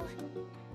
go.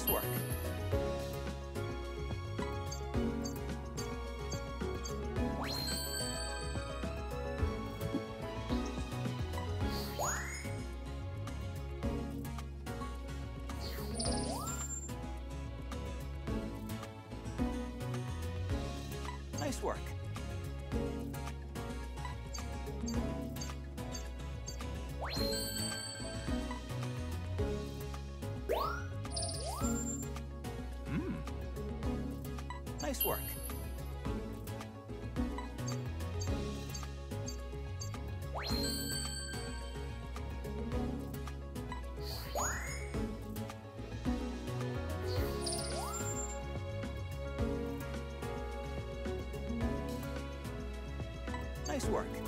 Nice work. Work.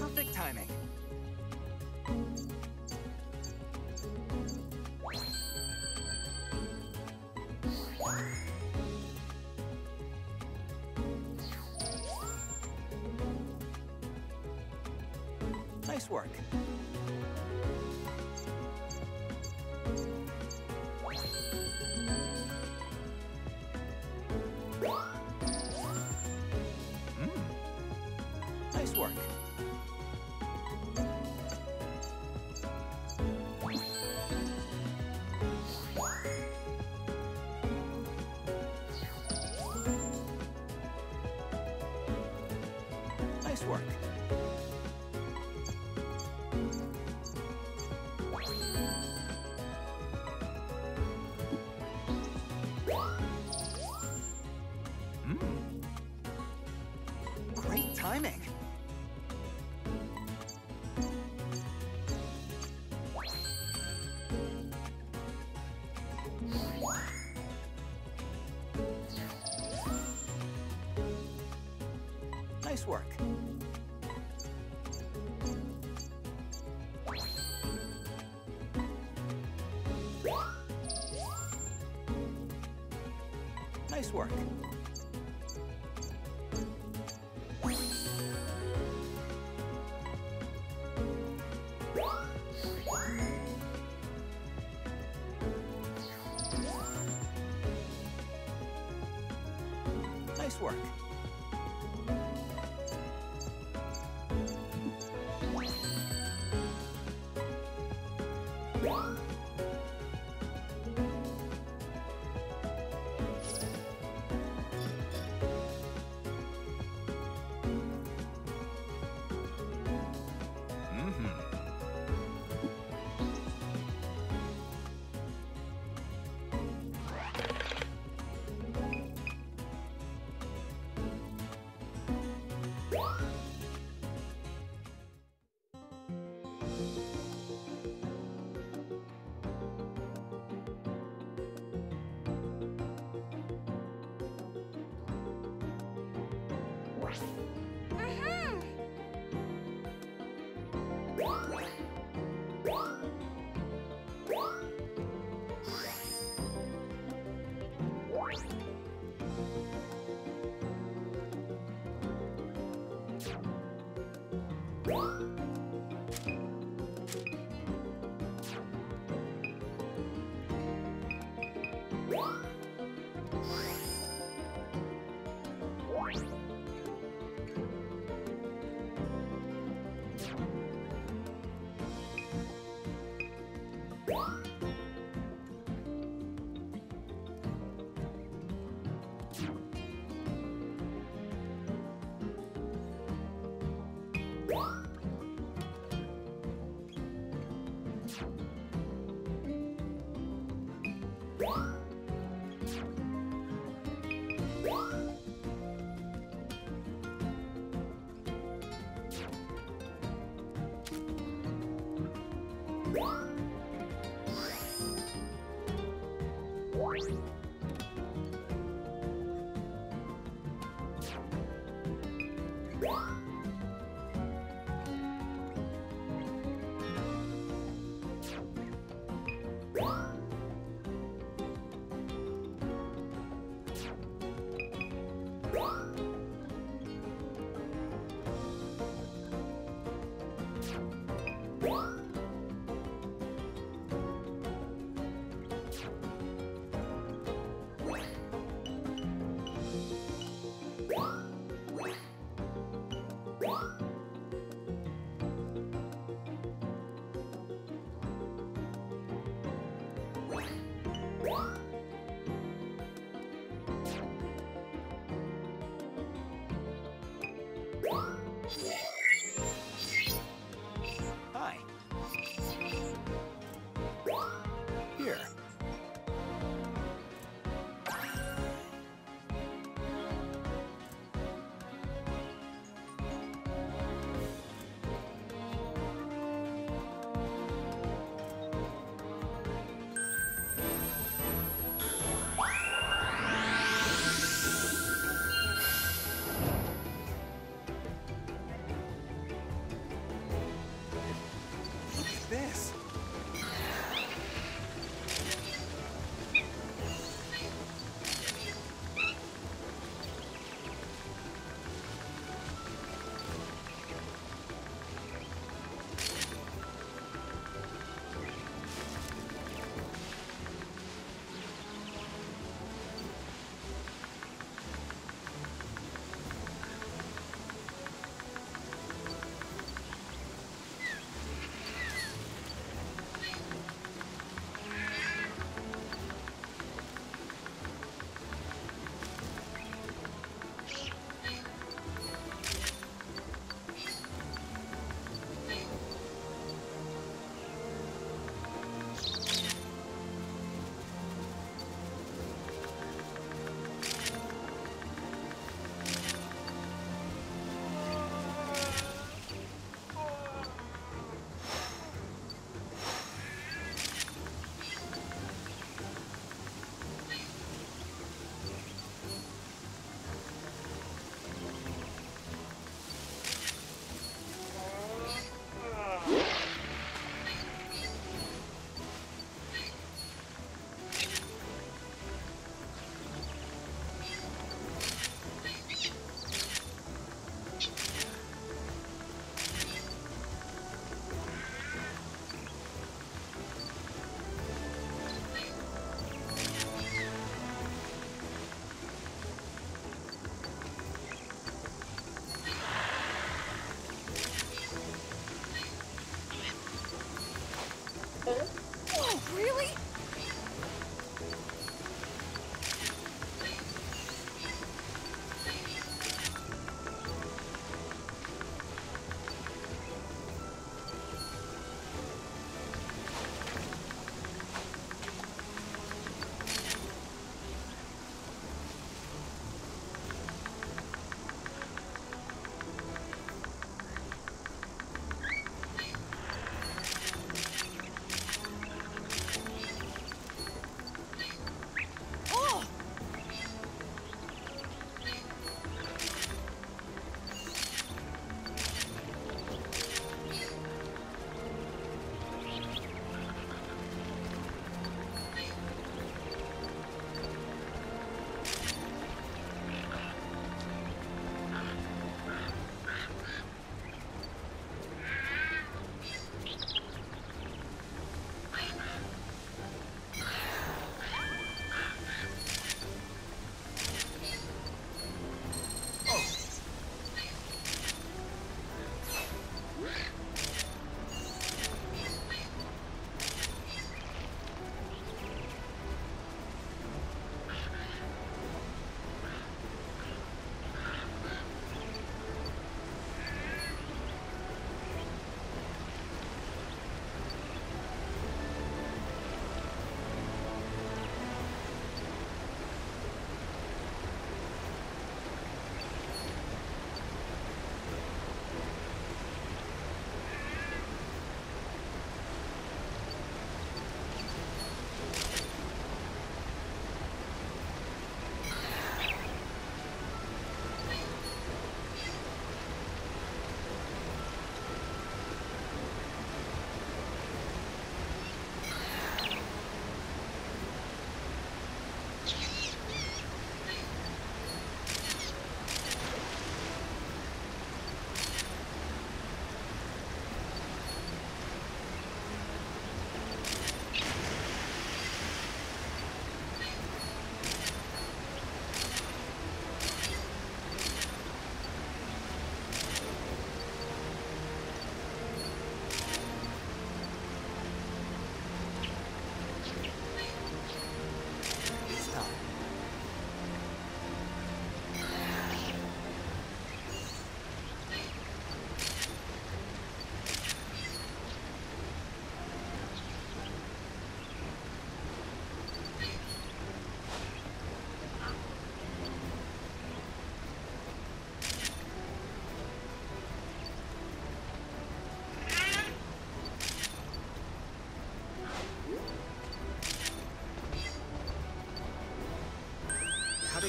Perfect timing. Nice work. work. Nice work. Hi.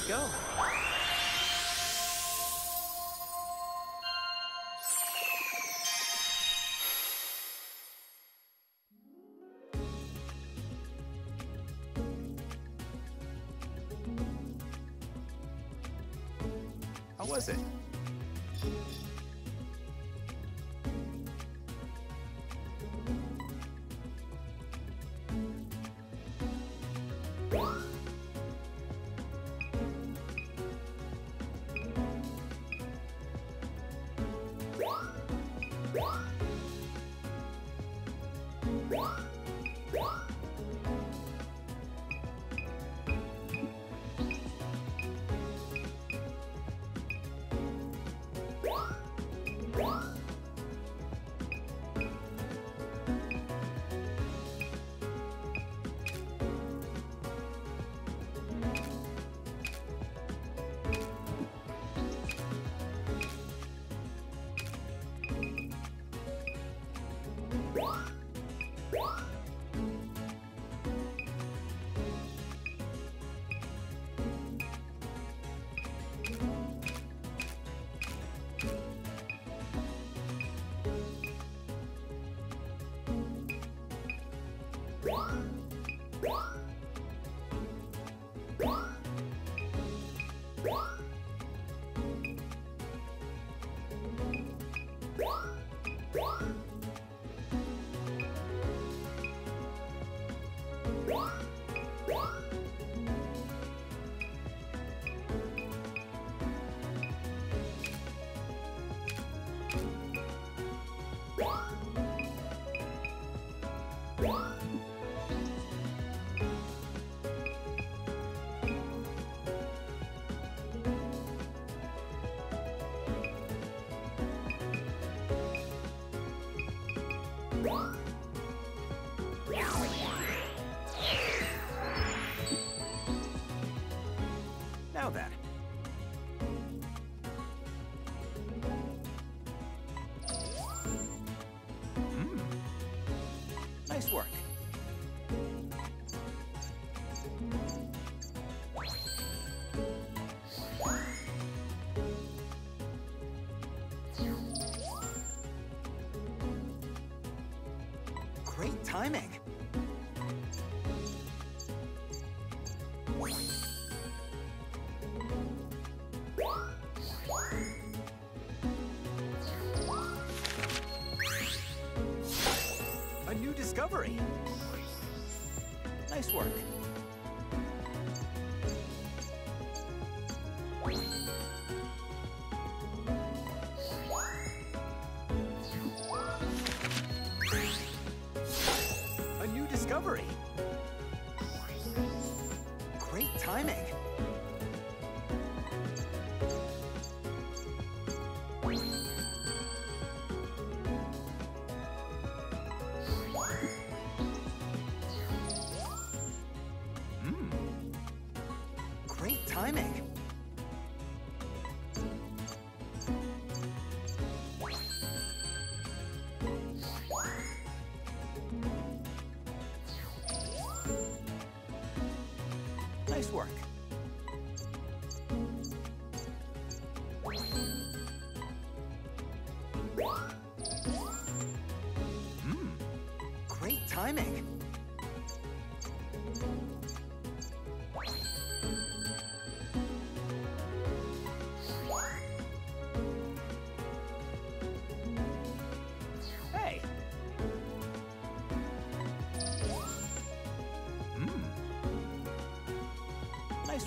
Go? How was it? Timing.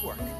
Work.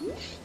Yeah.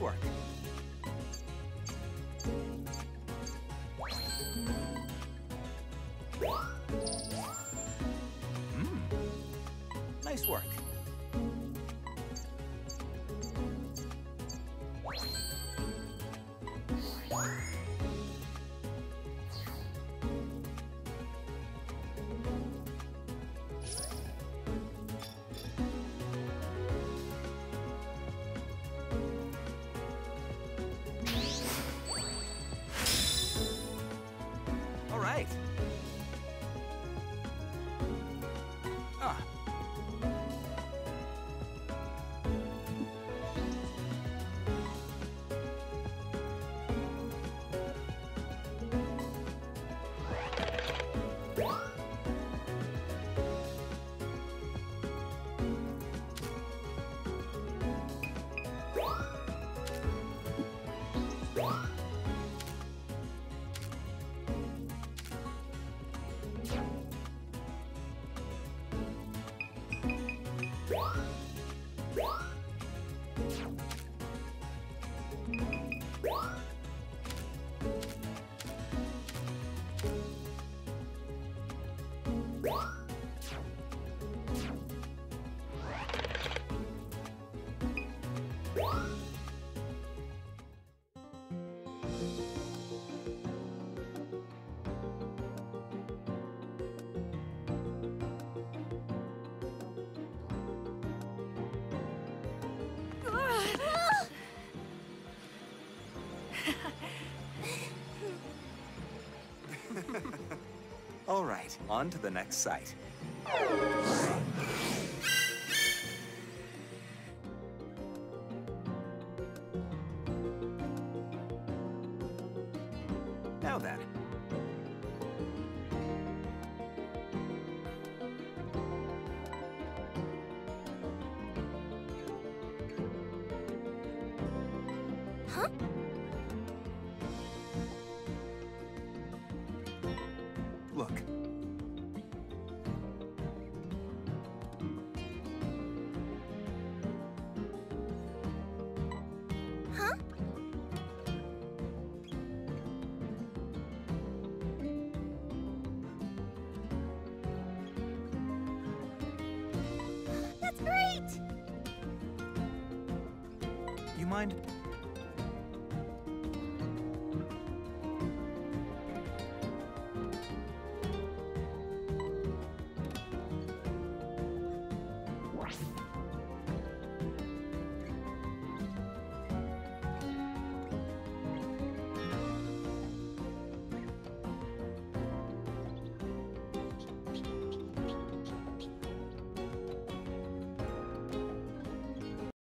work. Hmm. Nice work. right, on to the next site.